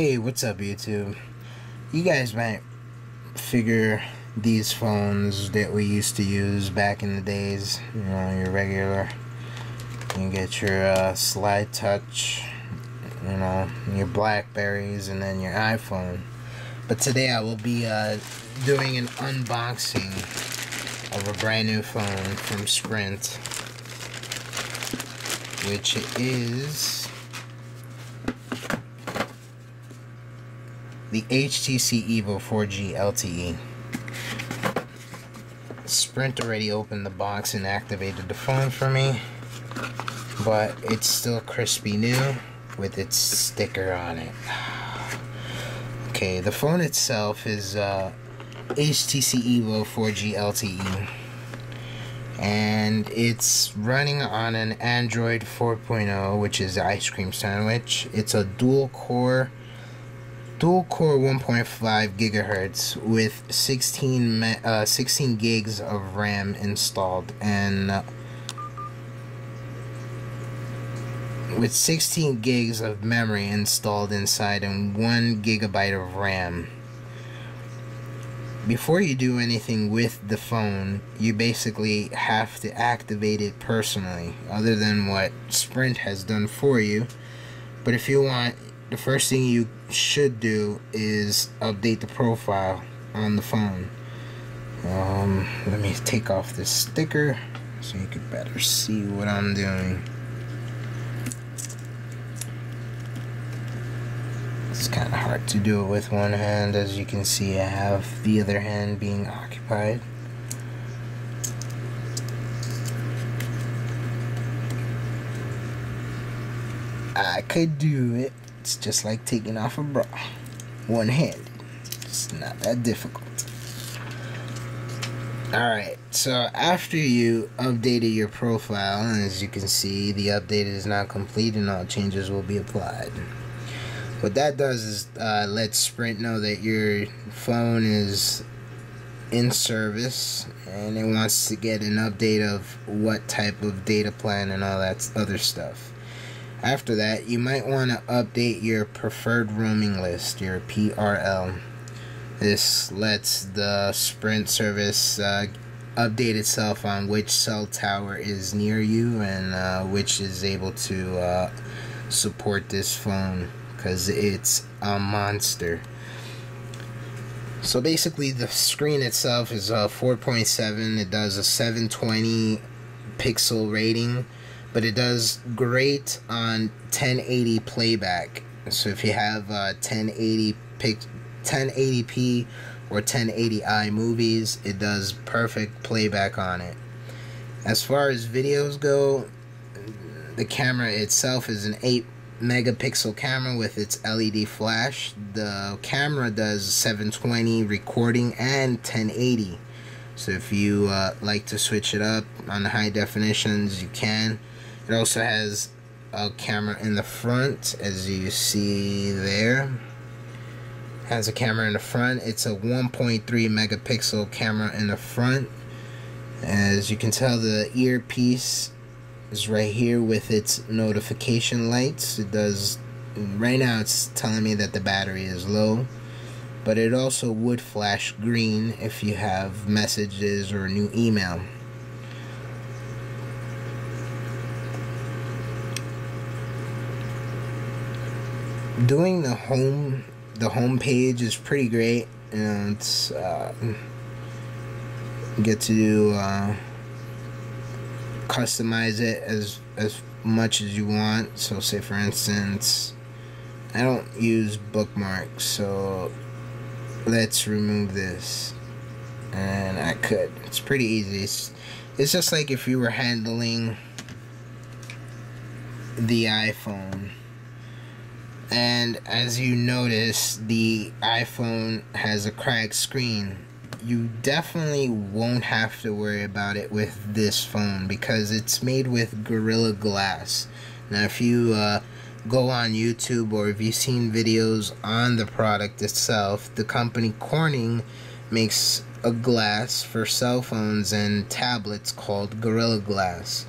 Hey, what's up, YouTube? You guys might figure these phones that we used to use back in the days, you know, your regular. You get your uh, slide touch, you know, your Blackberries, and then your iPhone. But today I will be uh, doing an unboxing of a brand new phone from Sprint, which is the HTC Evo 4G LTE. Sprint already opened the box and activated the phone for me, but it's still crispy new with its sticker on it. Okay, the phone itself is uh, HTC Evo 4G LTE and it's running on an Android 4.0 which is ice cream sandwich. It's a dual core dual core 1.5 gigahertz with 16 uh, 16 gigs of RAM installed and uh, with 16 gigs of memory installed inside and 1 gigabyte of RAM. Before you do anything with the phone, you basically have to activate it personally, other than what Sprint has done for you. But if you want the first thing you should do is update the profile on the phone. Um, let me take off this sticker so you can better see what I'm doing. It's kind of hard to do it with one hand as you can see I have the other hand being occupied. I could do it it's just like taking off a bra. One handed. It's not that difficult. Alright, so after you updated your profile, and as you can see, the update is now complete and all changes will be applied. What that does is uh, let Sprint know that your phone is in service and it wants to get an update of what type of data plan and all that other stuff. After that, you might want to update your preferred roaming list, your PRL. This lets the Sprint service uh, update itself on which cell tower is near you and uh, which is able to uh, support this phone because it's a monster. So basically, the screen itself is a 4.7. It does a 720 pixel rating but it does great on 1080 playback. So if you have uh, 1080 pic 1080p or 1080i movies, it does perfect playback on it. As far as videos go, the camera itself is an 8 megapixel camera with its LED flash. The camera does 720 recording and 1080. So if you uh, like to switch it up on high definitions, you can. It also has a camera in the front, as you see there. Has a camera in the front. It's a 1.3 megapixel camera in the front. As you can tell, the earpiece is right here with its notification lights. It does, right now it's telling me that the battery is low. But it also would flash green if you have messages or a new email. Doing the home the home page is pretty great. And it's uh, get to uh, customize it as as much as you want. So say for instance I don't use bookmarks so let's remove this. And I could. It's pretty easy. It's, it's just like if you were handling the iPhone and as you notice the iPhone has a cracked screen. You definitely won't have to worry about it with this phone because it's made with Gorilla Glass. Now if you uh, go on YouTube or if you've seen videos on the product itself the company Corning makes a glass for cell phones and tablets called Gorilla Glass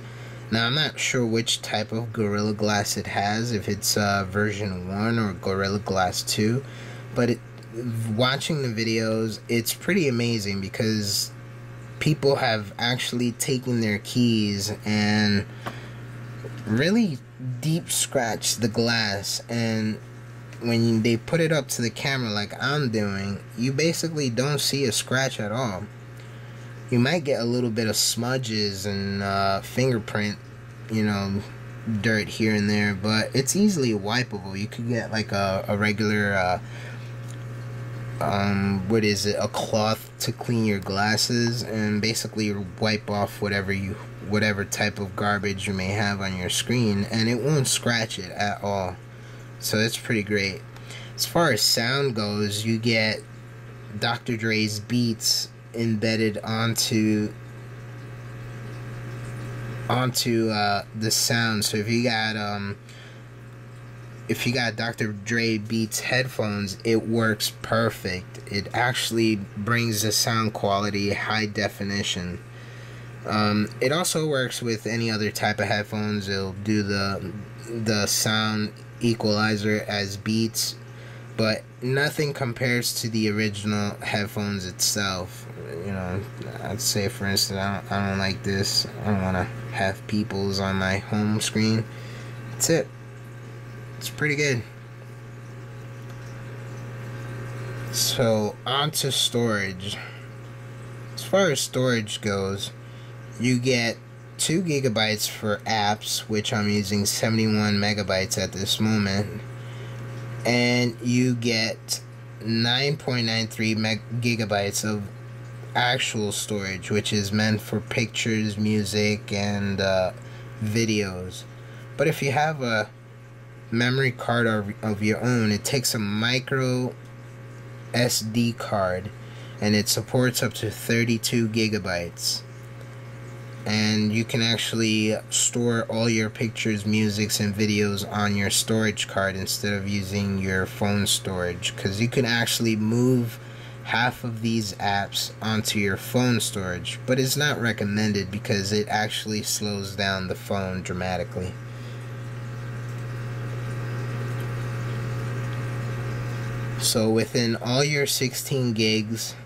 Now, I'm not sure which type of Gorilla Glass it has, if it's uh, version 1 or Gorilla Glass 2, but it, watching the videos, it's pretty amazing because people have actually taken their keys and really deep scratched the glass and when they put it up to the camera like I'm doing, you basically don't see a scratch at all you might get a little bit of smudges and uh, fingerprint, you know, dirt here and there, but it's easily wipeable. You could get like a, a regular, uh, um, what is it, a cloth to clean your glasses and basically wipe off whatever you, whatever type of garbage you may have on your screen, and it won't scratch it at all. So it's pretty great. As far as sound goes, you get Dr. Dre's beats embedded onto onto uh, the sound. So if you got um, if you got Dr. Dre Beats headphones, it works perfect. It actually brings the sound quality high definition. Um, it also works with any other type of headphones. It'll do the the sound equalizer as Beats but nothing compares to the original headphones itself. You know, I'd say for instance, I don't, I don't like this. I don't want to have people's on my home screen. That's it. It's pretty good. So, on to storage. As far as storage goes, you get 2 gigabytes for apps, which I'm using 71 megabytes at this moment and you get 9.93 meg- gigabytes of actual storage, which is meant for pictures, music, and uh, videos. But if you have a memory card of, of your own, it takes a micro SD card and it supports up to 32 gigabytes and you can actually store all your pictures, musics, and videos on your storage card instead of using your phone storage because you can actually move half of these apps onto your phone storage, but it's not recommended because it actually slows down the phone dramatically. So within all your 16 gigs,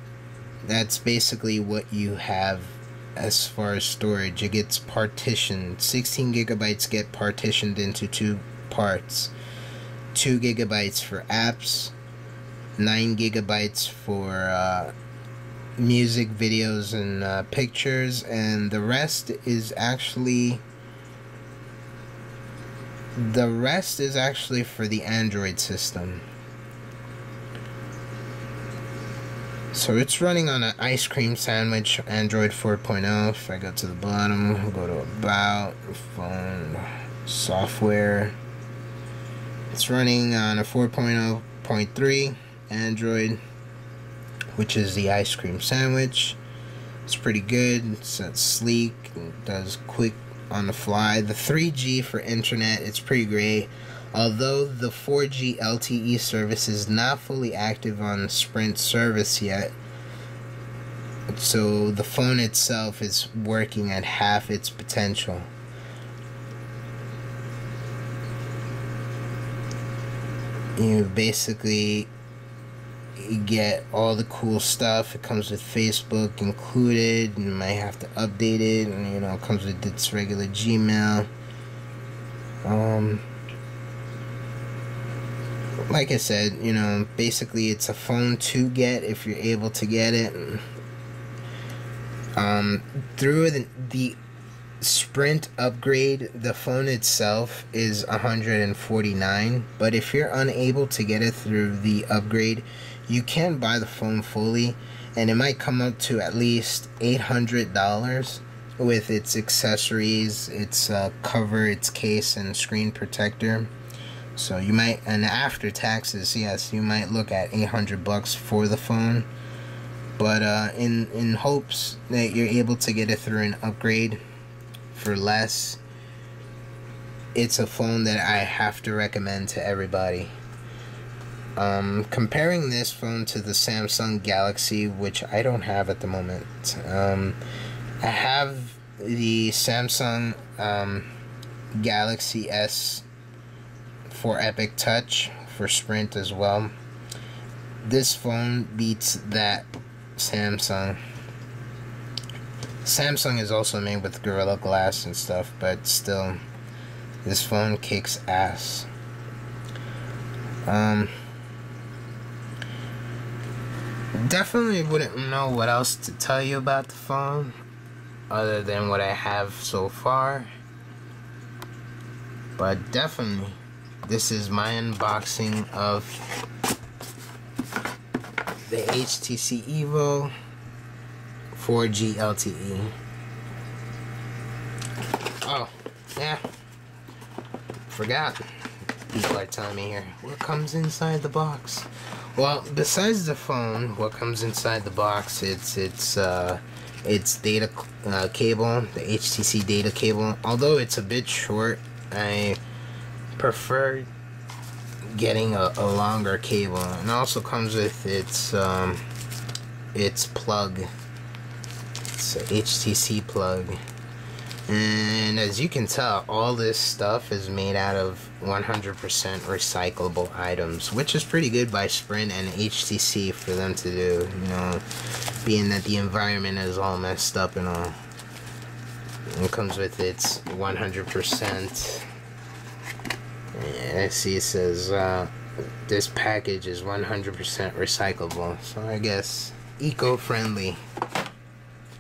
that's basically what you have as far as storage. It gets partitioned. 16 gigabytes get partitioned into two parts 2 gigabytes for apps, 9 gigabytes for uh, music, videos, and uh, pictures, and the rest is actually. The rest is actually for the Android system. So it's running on an ice cream sandwich, Android 4.0. If I go to the bottom, go to About, Phone, Software. It's running on a 4.0.3 Android, which is the ice cream sandwich. It's pretty good. It's sleek. It does quick on the fly. The 3G for internet, it's pretty great. Although the 4G LTE service is not fully active on Sprint service yet, so the phone itself is working at half its potential. You basically get all the cool stuff. It comes with Facebook included. and You might have to update it, and you know, it comes with its regular Gmail. Um, like I said, you know, basically it's a phone to get if you're able to get it. Um, through the, the Sprint upgrade, the phone itself is 149, but if you're unable to get it through the upgrade, you can buy the phone fully, and it might come up to at least $800 with its accessories, its uh, cover, its case, and screen protector. So you might, and after taxes, yes, you might look at 800 bucks for the phone. But uh, in in hopes that you're able to get it through an upgrade for less, it's a phone that I have to recommend to everybody. Um, comparing this phone to the Samsung Galaxy, which I don't have at the moment, um, I have the Samsung um, Galaxy S for Epic Touch for Sprint as well. This phone beats that Samsung. Samsung is also made with Gorilla Glass and stuff, but still, this phone kicks ass. Um, definitely wouldn't know what else to tell you about the phone other than what I have so far. But definitely, this is my unboxing of the HTC Evo 4G LTE. Oh, yeah. Forgot. People are telling me here, what comes inside the box? Well, besides the phone, what comes inside the box, it's, it's, uh, it's data uh, cable, the HTC data cable. Although it's a bit short, I prefer getting a, a longer cable. And also comes with its um, its plug. It's a HTC plug. And as you can tell, all this stuff is made out of 100% recyclable items, which is pretty good by Sprint and HTC for them to do, you know, being that the environment is all messed up and all. It comes with its 100%. I see it says uh, this package is 100% recyclable, so I guess eco-friendly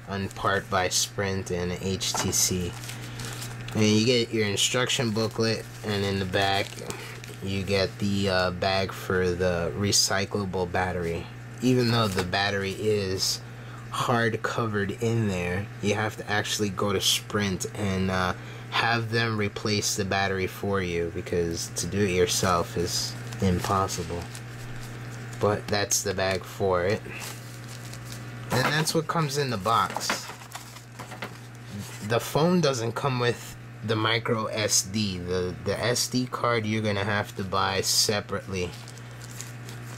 on part by Sprint and HTC. And you get your instruction booklet, and in the back, you get the uh, bag for the recyclable battery. Even though the battery is hard covered in there, you have to actually go to Sprint and uh, have them replace the battery for you because to do it yourself is impossible. But that's the bag for it. And that's what comes in the box. The phone doesn't come with the micro SD. The the SD card you're gonna have to buy separately.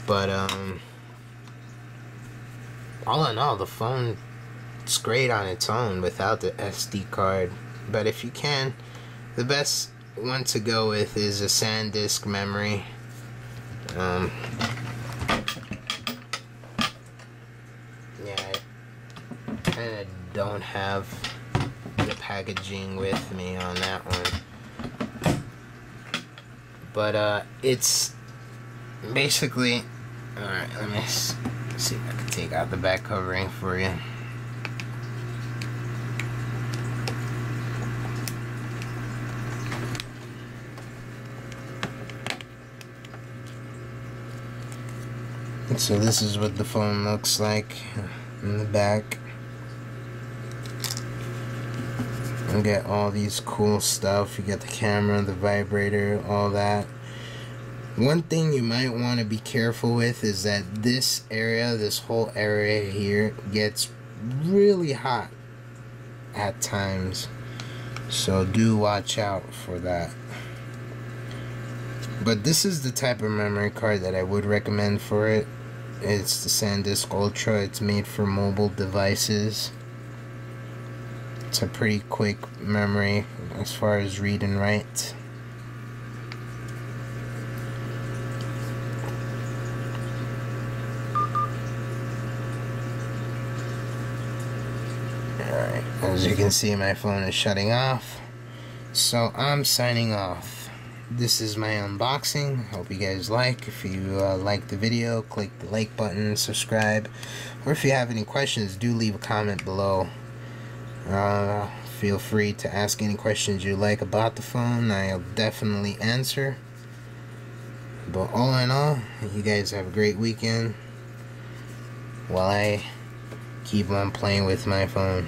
But um all in all the phone it's great on its own without the SD card. But if you can, the best one to go with is a SanDisk memory. Um, kind of don't have the packaging with me on that one. But uh, it's basically. Alright, let me see if I can take out the back covering for you. So this is what the phone looks like in the back. You get all these cool stuff. You get the camera, the vibrator, all that. One thing you might want to be careful with is that this area, this whole area here, gets really hot at times. So do watch out for that. But this is the type of memory card that I would recommend for it. It's the SanDisk Ultra. It's made for mobile devices. It's a pretty quick memory as far as read and write. Alright, as you can see my phone is shutting off. So I'm signing off. This is my unboxing. Hope you guys like. If you uh, like the video, click the like button, subscribe. Or if you have any questions, do leave a comment below. Uh, feel free to ask any questions you like about the phone. I'll definitely answer. But all in all, you guys have a great weekend while I keep on playing with my phone.